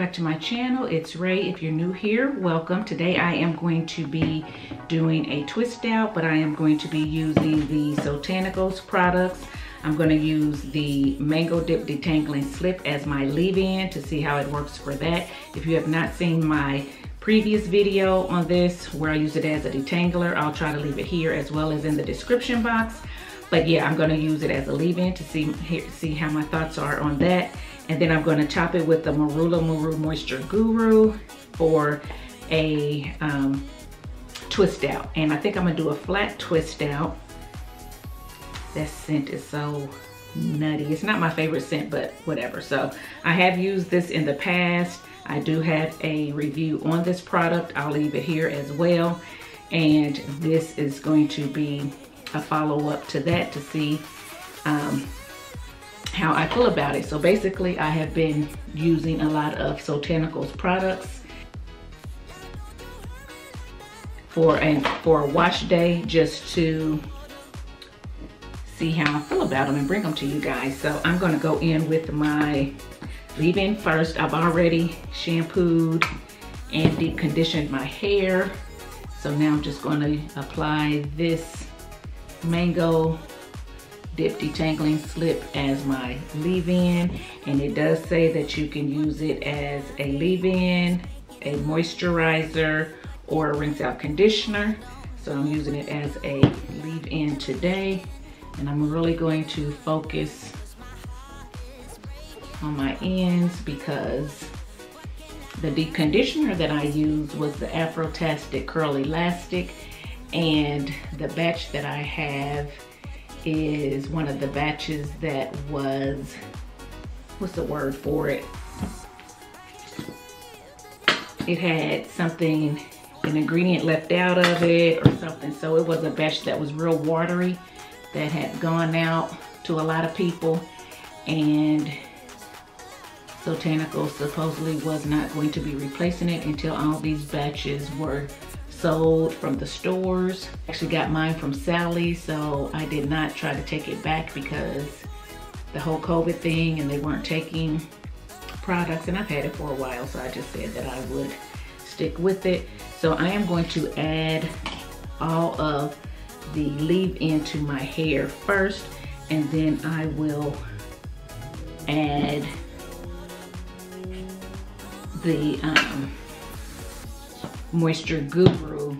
back to my channel. It's Rae. If you're new here, welcome. Today I am going to be doing a twist out, but I am going to be using the Soultanicals products. I'm going to use the Mango Dip Detangling Slip as my leave-in to see how it works for that. If you have not seen my previous video on this where I use it as a detangler, I'll try to leave it here as well as in the description box. But yeah, I'm gonna use it as a leave-in to see, see how my thoughts are on that. And then I'm gonna chop it with the Marula Muru Moisture Guru for a um, twist out. And I think I'm gonna do a flat twist out. That scent is so nutty. It's not my favorite scent, but whatever. So I have used this in the past. I do have a review on this product. I'll leave it here as well. And this is going to be a follow-up to that to see um, how I feel about it. So basically I have been using a lot of Soultanicals products for a, for a wash day just to see how I feel about them and bring them to you guys. So I'm gonna go in with my leave-in first. I've already shampooed and deep conditioned my hair. So now I'm just gonna apply this Mango Dip Detangling Slip as my leave-in. And it does say that you can use it as a leave-in, a moisturizer, or a rinse out conditioner. So I'm using it as a leave-in today. And I'm really going to focus on my ends because the deep conditioner that I used was the Afrotastic Curl Elastic and the batch that I have is one of the batches that was, what's the word for it? It had something, an ingredient left out of it or something. So it was a batch that was real watery that had gone out to a lot of people. And Soultanicals supposedly was not going to be replacing it until all these batches were sold from the stores. Actually got mine from Sally, so I did not try to take it back because the whole COVID thing and they weren't taking products and I've had it for a while, so I just said that I would stick with it. So I am going to add all of the leave-in to my hair first and then I will add the um, Moisture Guru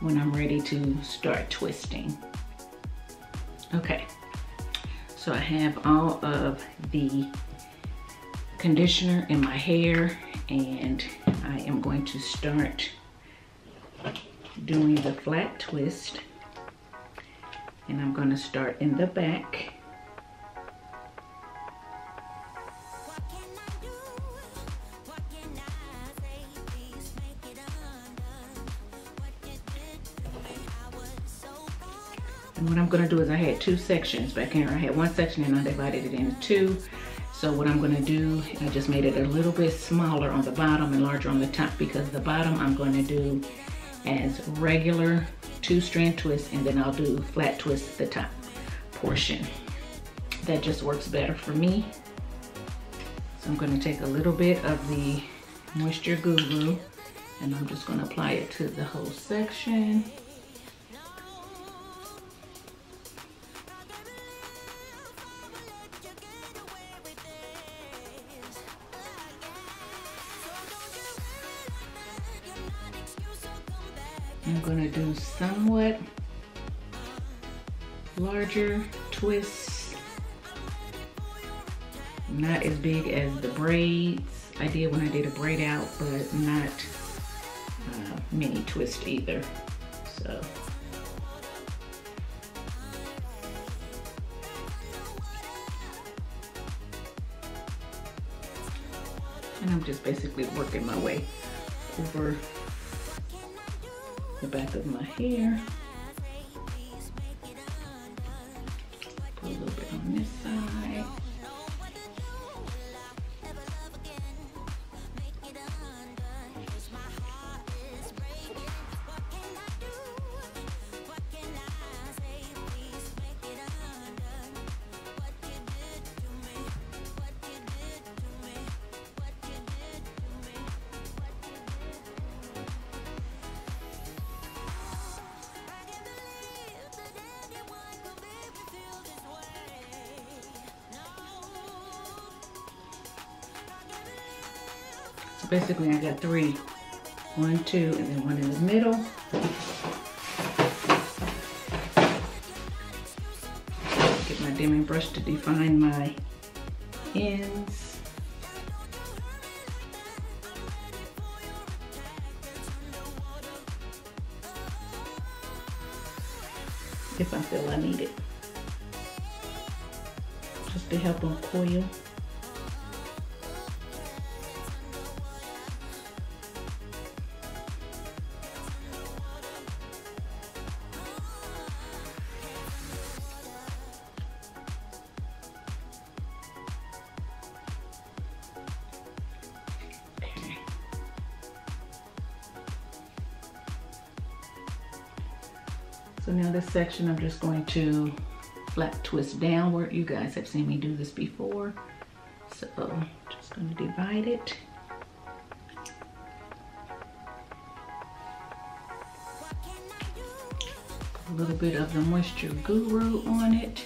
when I'm ready to start twisting. Okay, so I have all of the conditioner in my hair and I am going to start doing the flat twist and I'm going to start in the back two sections back here. I had one section and I divided it into two. So what I'm gonna do, I just made it a little bit smaller on the bottom and larger on the top because the bottom I'm gonna do as regular two strand twist and then I'll do flat twist the top portion. That just works better for me. So I'm gonna take a little bit of the Moisture Guru and I'm just gonna apply it to the whole section. Gonna do somewhat larger twists. Not as big as the braids I did when I did a braid out, but not uh, mini twist either. So. And I'm just basically working my way over the back of my hair. Basically I got three. One, two, and then one in the middle. Get my Denman brush to define my ends. If I feel I need it. Just to help them coil. So now this section, I'm just going to flat twist downward. You guys have seen me do this before. So just gonna divide it. A little bit of the Moisture Guru on it.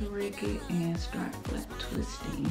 Break it and start flat twisting.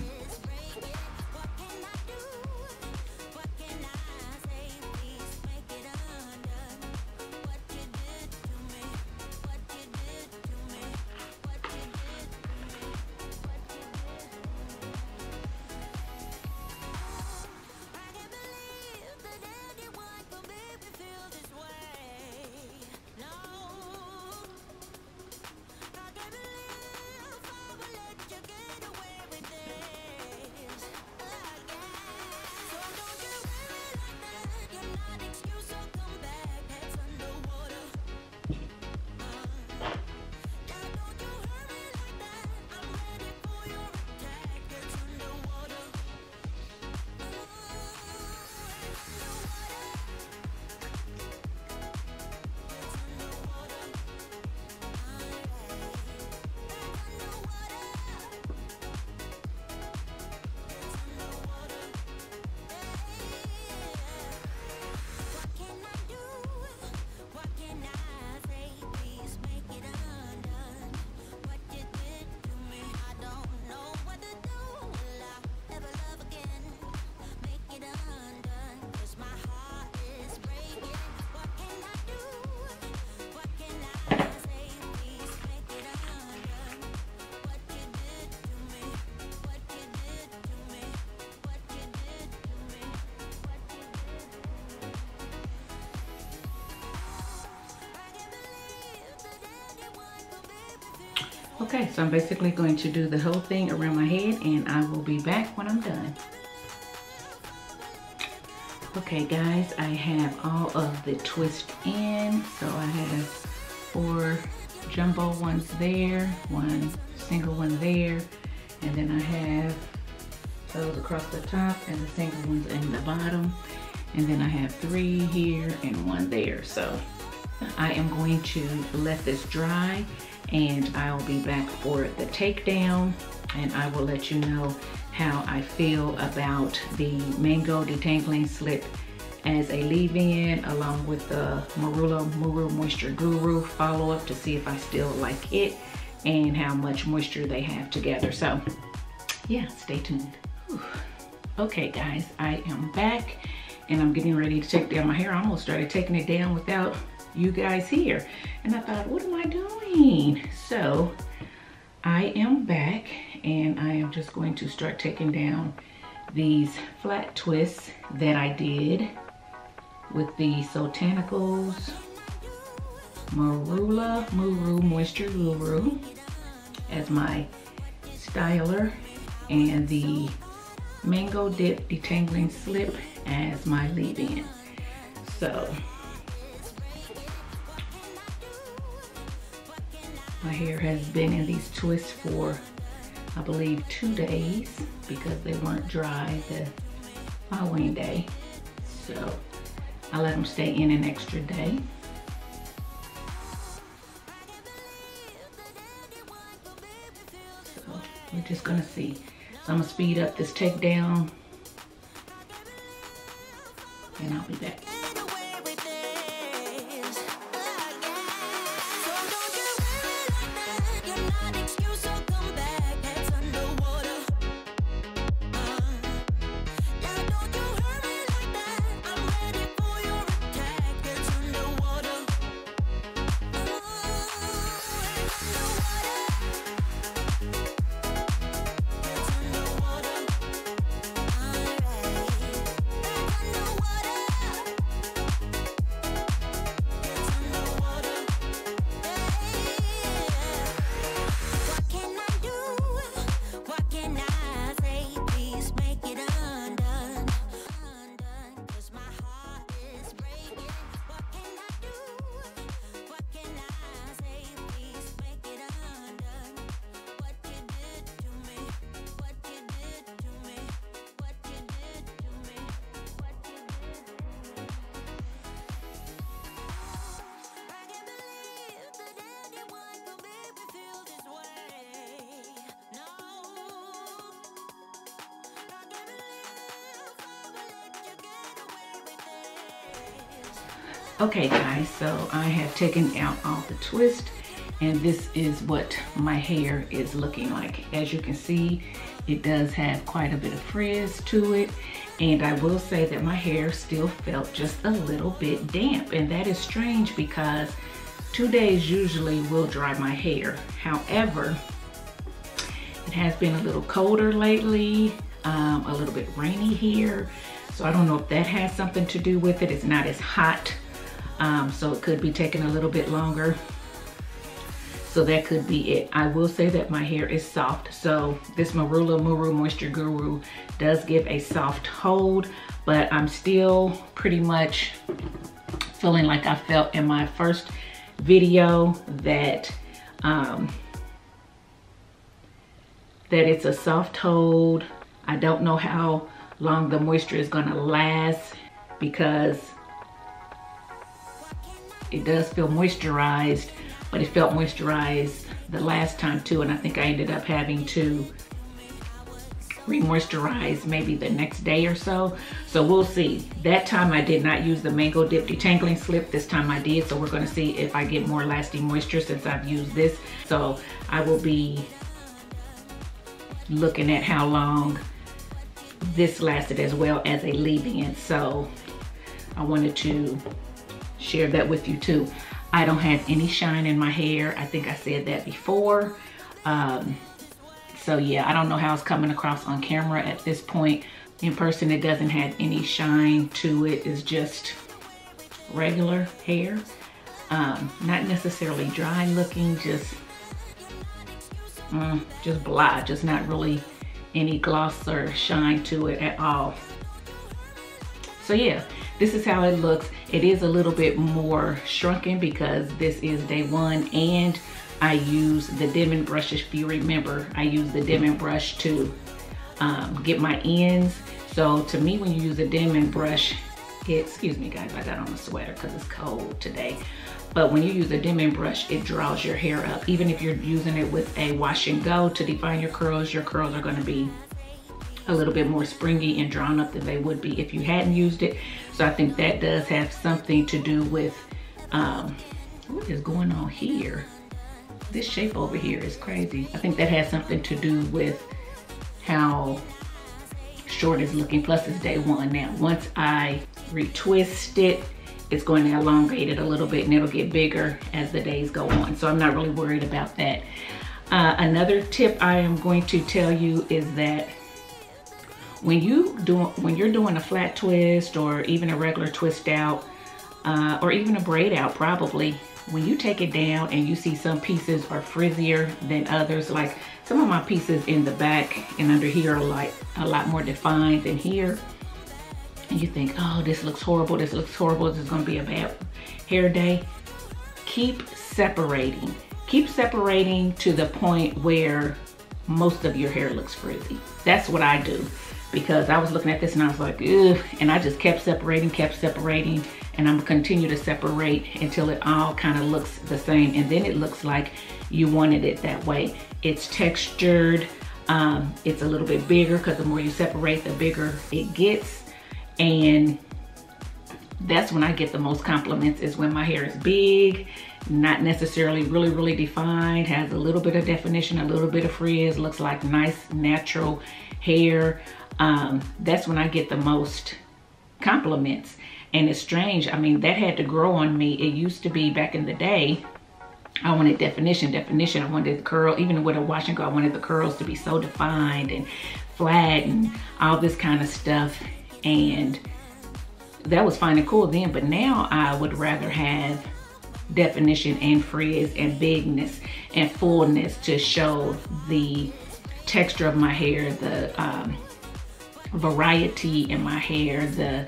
Okay, so I'm basically going to do the whole thing around my head and I will be back when I'm done. Okay guys, I have all of the twist in. So I have four jumbo ones there, one single one there, and then I have those across the top and the single ones in the bottom. And then I have three here and one there. So I am going to let this dry and I'll be back for the takedown and I will let you know how I feel about the Mango Detangling Slip as a leave-in along with the Marula Muru Moisture Guru follow-up to see if I still like it and how much moisture they have together. So yeah, stay tuned. Whew. Okay guys, I am back and I'm getting ready to take down my hair. I almost started taking it down without you guys here. And I thought, what am I doing? So I am back and I am just going to start taking down these flat twists that I did with the Soultanicals Marula Muru Moisture Guru as my styler and the Mango Dip Detangling Slip as my leave-in. So My hair has been in these twists for, I believe, two days because they weren't dry the following day. So I let them stay in an extra day. So we're just gonna see. So I'm gonna speed up this takedown Okay guys, so I have taken out all the twist and this is what my hair is looking like. As you can see, it does have quite a bit of frizz to it. And I will say that my hair still felt just a little bit damp. And that is strange because two days usually will dry my hair. However, it has been a little colder lately, um, a little bit rainy here. So I don't know if that has something to do with it. It's not as hot um, so it could be taking a little bit longer. So that could be it. I will say that my hair is soft. So this Marula Muru Moisture Guru does give a soft hold, but I'm still pretty much feeling like I felt in my first video that um, that it's a soft hold. I don't know how long the moisture is gonna last because it does feel moisturized, but it felt moisturized the last time too. And I think I ended up having to re-moisturize maybe the next day or so. So we'll see. That time I did not use the Mango Dip Detangling Slip. This time I did. So we're gonna see if I get more lasting moisture since I've used this. So I will be looking at how long this lasted as well as a leave-in. So I wanted to share that with you too. I don't have any shine in my hair. I think I said that before. Um, so yeah, I don't know how it's coming across on camera at this point. In person, it doesn't have any shine to it. It's just regular hair. Um, not necessarily dry looking, just, mm, just blah, just not really any gloss or shine to it at all. So yeah, this is how it looks. It is a little bit more shrunken because this is day one and I use the Denman brush. If you remember, I use the Denman brush to um, get my ends. So to me, when you use a Denman brush, it, excuse me guys, I got on a sweater because it's cold today. But when you use a Denman brush, it draws your hair up. Even if you're using it with a wash and go to define your curls, your curls are gonna be a little bit more springy and drawn up than they would be if you hadn't used it. So I think that does have something to do with, um, what is going on here? This shape over here is crazy. I think that has something to do with how short it's looking, plus it's day one. Now, once I retwist it, it's going to elongate it a little bit and it'll get bigger as the days go on. So I'm not really worried about that. Uh, another tip I am going to tell you is that when you do when you're doing a flat twist or even a regular twist out uh, or even a braid out probably when you take it down and you see some pieces are frizzier than others like some of my pieces in the back and under here are like a lot more defined than here and you think oh this looks horrible this looks horrible this is going to be a bad hair day keep separating. Keep separating to the point where most of your hair looks frizzy. That's what I do because I was looking at this and I was like, ugh, and I just kept separating, kept separating, and I'm gonna continue to separate until it all kind of looks the same. And then it looks like you wanted it that way. It's textured, um, it's a little bit bigger because the more you separate, the bigger it gets. And that's when I get the most compliments is when my hair is big, not necessarily really, really defined, has a little bit of definition, a little bit of frizz, looks like nice natural hair um, that's when I get the most compliments. And it's strange. I mean, that had to grow on me. It used to be back in the day, I wanted definition, definition. I wanted the curl, even with a wash and go, I wanted the curls to be so defined and flat and all this kind of stuff. And that was fine and cool then, but now I would rather have definition and frizz and bigness and fullness to show the texture of my hair, the um, variety in my hair, the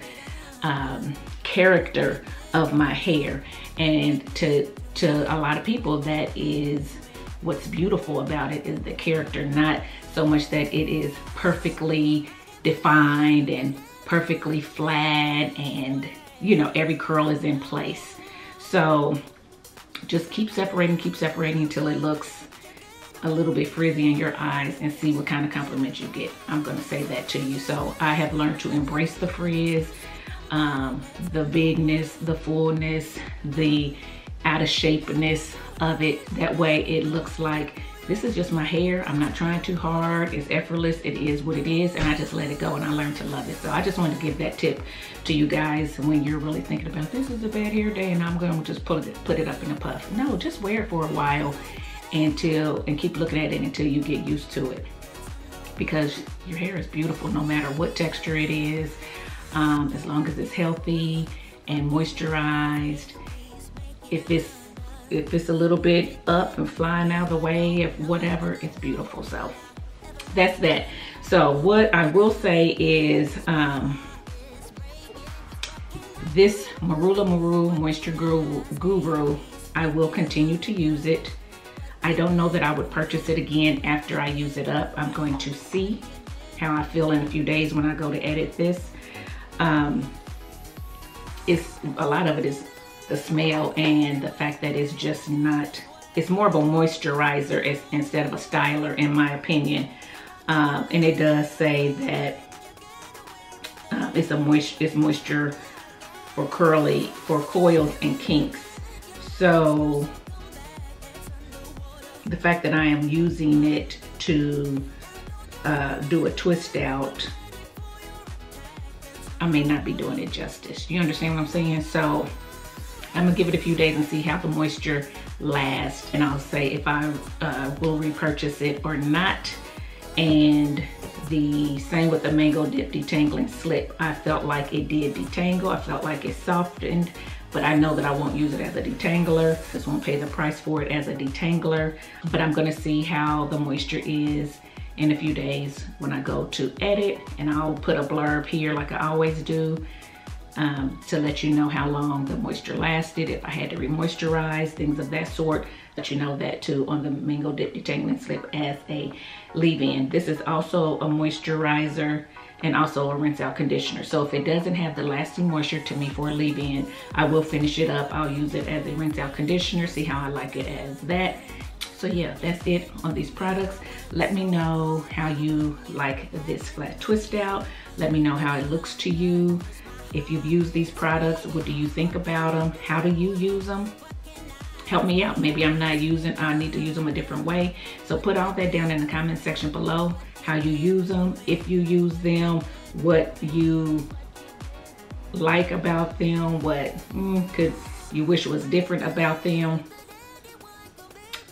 um, character of my hair. And to, to a lot of people, that is what's beautiful about it is the character, not so much that it is perfectly defined and perfectly flat and you know, every curl is in place. So just keep separating, keep separating until it looks a little bit frizzy in your eyes and see what kind of compliments you get. I'm gonna say that to you. So I have learned to embrace the frizz. um, the bigness, the fullness, the out of shapeness of it. That way it looks like this is just my hair. I'm not trying too hard. It's effortless. It is what it is. And I just let it go and I learned to love it. So I just wanted to give that tip to you guys when you're really thinking about this is a bad hair day and I'm going to just put it, put it up in a puff. No, just wear it for a while until, and keep looking at it until you get used to it. Because your hair is beautiful no matter what texture it is. Um, as long as it's healthy and moisturized. If it's if it's a little bit up and flying out of the way, if whatever, it's beautiful. So that's that. So what I will say is um, this Marula Muru Moisture Guru, Guru, I will continue to use it. I don't know that I would purchase it again after I use it up. I'm going to see how I feel in a few days when I go to edit this. Um, it's a lot of it is the smell and the fact that it's just not, it's more of a moisturizer instead of a styler in my opinion. Um, and it does say that uh, it's a moist, it's moisture for curly, for coils and kinks. So the fact that I am using it to uh, do a twist out, I may not be doing it justice. You understand what I'm saying? So I'm gonna give it a few days and see how the moisture lasts and I'll say if I uh, will repurchase it or not. And the same with the Mango Dip Detangling Slip. I felt like it did detangle. I felt like it softened, but I know that I won't use it as a detangler. This won't pay the price for it as a detangler. But I'm gonna see how the moisture is in a few days when I go to edit and I'll put a blurb here like I always do um, to let you know how long the moisture lasted, if I had to re-moisturize, things of that sort. Let you know that too on the Mango Dip Detangling Slip as a leave-in. This is also a moisturizer and also a rinse out conditioner. So if it doesn't have the lasting moisture to me for a leave-in, I will finish it up. I'll use it as a rinse out conditioner, see how I like it as that. So yeah, that's it on these products. Let me know how you like this flat twist out. Let me know how it looks to you. If you've used these products, what do you think about them? How do you use them? Help me out. Maybe I'm not using, I need to use them a different way. So put all that down in the comment section below, how you use them, if you use them, what you like about them, what mm, could you wish was different about them.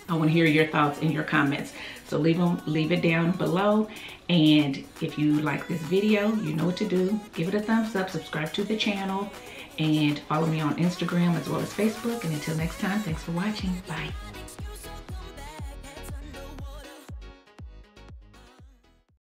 I want to hear your thoughts in your comments. So leave them, leave it down below. And if you like this video, you know what to do. Give it a thumbs up, subscribe to the channel, and follow me on Instagram as well as Facebook. And until next time, thanks for watching. Bye.